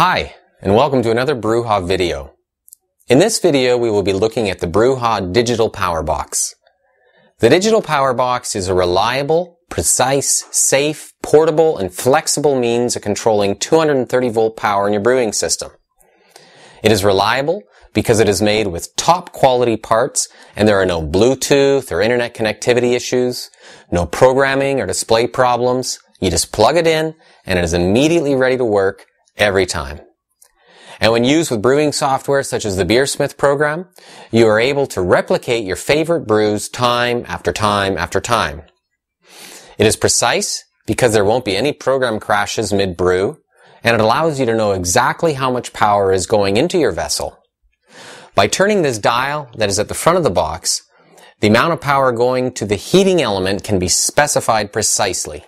Hi, and welcome to another Brewha video. In this video, we will be looking at the Brewha Digital Power Box. The Digital Power Box is a reliable, precise, safe, portable, and flexible means of controlling 230 volt power in your brewing system. It is reliable because it is made with top quality parts and there are no Bluetooth or internet connectivity issues, no programming or display problems. You just plug it in and it is immediately ready to work every time. And when used with brewing software such as the Beersmith program, you are able to replicate your favorite brews time after time after time. It is precise because there won't be any program crashes mid-brew, and it allows you to know exactly how much power is going into your vessel. By turning this dial that is at the front of the box, the amount of power going to the heating element can be specified precisely.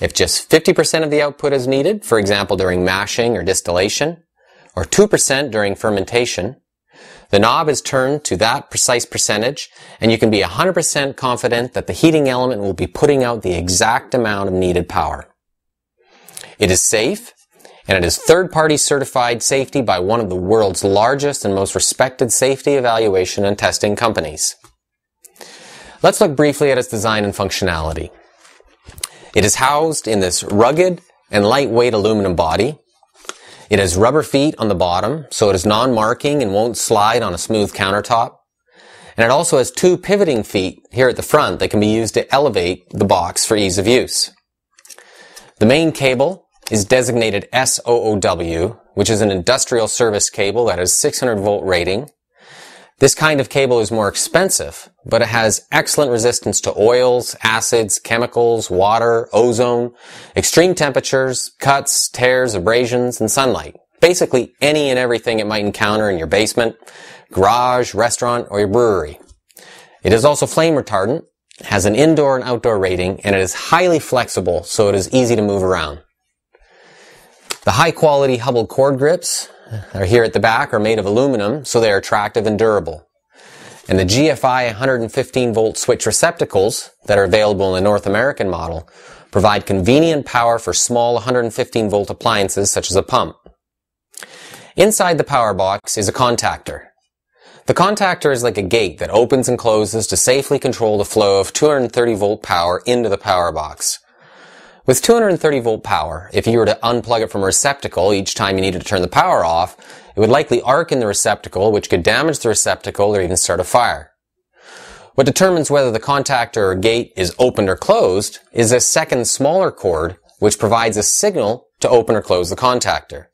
If just 50% of the output is needed, for example during mashing or distillation, or 2% during fermentation, the knob is turned to that precise percentage, and you can be 100% confident that the heating element will be putting out the exact amount of needed power. It is safe, and it is third-party certified safety by one of the world's largest and most respected safety evaluation and testing companies. Let's look briefly at its design and functionality. It is housed in this rugged and lightweight aluminum body. It has rubber feet on the bottom, so it is non-marking and won't slide on a smooth countertop. And it also has two pivoting feet here at the front that can be used to elevate the box for ease of use. The main cable is designated SOOW, which is an industrial service cable that has 600 volt rating this kind of cable is more expensive, but it has excellent resistance to oils, acids, chemicals, water, ozone, extreme temperatures, cuts, tears, abrasions, and sunlight. Basically any and everything it might encounter in your basement, garage, restaurant, or your brewery. It is also flame retardant, has an indoor and outdoor rating, and it is highly flexible so it is easy to move around. The high quality Hubbell cord grips are here at the back are made of aluminum, so they are attractive and durable. And the GFI 115 volt switch receptacles that are available in the North American model provide convenient power for small 115 volt appliances such as a pump. Inside the power box is a contactor. The contactor is like a gate that opens and closes to safely control the flow of 230 volt power into the power box. With 230 volt power, if you were to unplug it from a receptacle each time you needed to turn the power off, it would likely arc in the receptacle, which could damage the receptacle or even start a fire. What determines whether the contactor or gate is opened or closed is a second smaller cord, which provides a signal to open or close the contactor.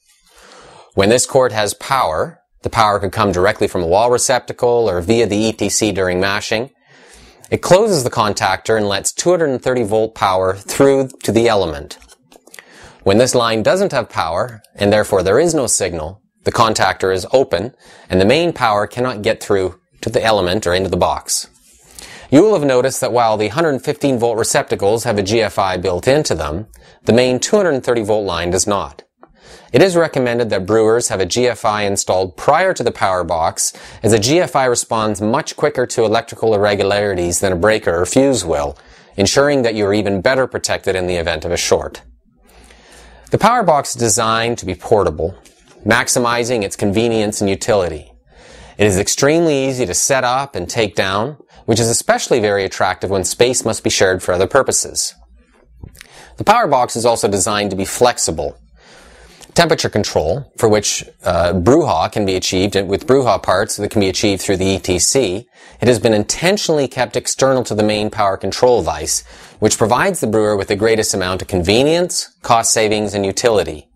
When this cord has power, the power could come directly from a wall receptacle or via the ETC during mashing, it closes the contactor and lets 230 volt power through to the element. When this line doesn't have power, and therefore there is no signal, the contactor is open, and the main power cannot get through to the element or into the box. You will have noticed that while the 115 volt receptacles have a GFI built into them, the main 230 volt line does not. It is recommended that brewers have a GFI installed prior to the power box, as a GFI responds much quicker to electrical irregularities than a breaker or fuse will, ensuring that you are even better protected in the event of a short. The power box is designed to be portable, maximizing its convenience and utility. It is extremely easy to set up and take down, which is especially very attractive when space must be shared for other purposes. The power box is also designed to be flexible, temperature control, for which uh, Brewha can be achieved with Brewha parts that can be achieved through the ETC, it has been intentionally kept external to the main power control vise, which provides the brewer with the greatest amount of convenience, cost savings, and utility.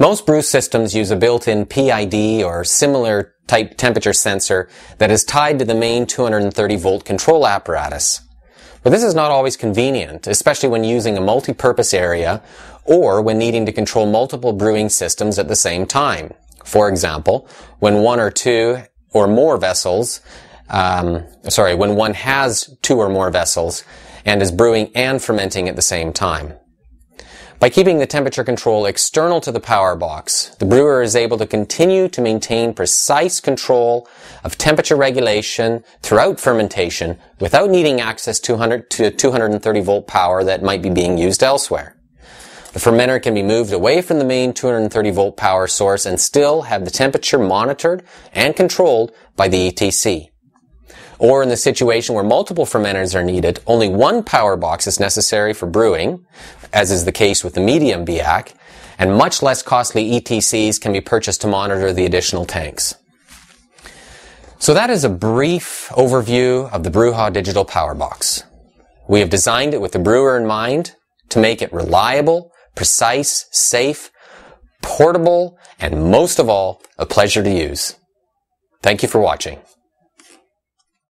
Most brew systems use a built-in PID or similar type temperature sensor that is tied to the main 230 volt control apparatus. But this is not always convenient, especially when using a multi-purpose area or when needing to control multiple brewing systems at the same time. For example, when one or two or more vessels, um, sorry, when one has two or more vessels and is brewing and fermenting at the same time. By keeping the temperature control external to the power box, the brewer is able to continue to maintain precise control of temperature regulation throughout fermentation without needing access to 230 volt power that might be being used elsewhere. The fermenter can be moved away from the main 230 volt power source and still have the temperature monitored and controlled by the ETC. Or in the situation where multiple fermenters are needed, only one power box is necessary for brewing, as is the case with the medium BIAC, and much less costly ETCs can be purchased to monitor the additional tanks. So that is a brief overview of the Brewha Digital Power Box. We have designed it with the brewer in mind to make it reliable, precise, safe, portable, and most of all, a pleasure to use. Thank you for watching.